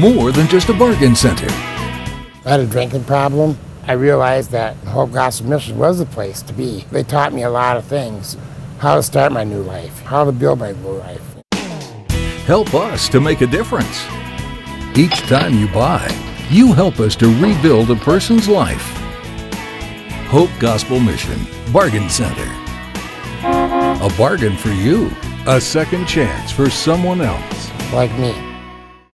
more than just a bargain center. I had a drinking problem. I realized that Hope Gospel Mission was the place to be. They taught me a lot of things how to start my new life, how to build my new life. Help us to make a difference. Each time you buy, you help us to rebuild a person's life. Hope Gospel Mission, Bargain Center. A bargain for you, a second chance for someone else. Like me.